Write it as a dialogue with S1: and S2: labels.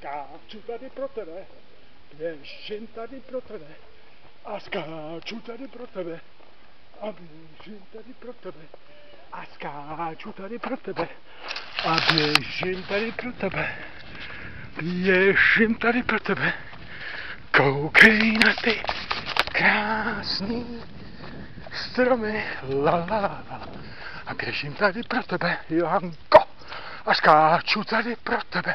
S1: skáču tady pro tebe, běžím tady pro tebe a skáču tady pro tebe a běžím tady pro tebe a skáču tady pro tebe a běžím tady pro tebe. Běžím tady pro tebe. Koukej na ty krásný stromy, la la la la. A běžím tady pro tebe, Johanko. A skáču tady pro tebe.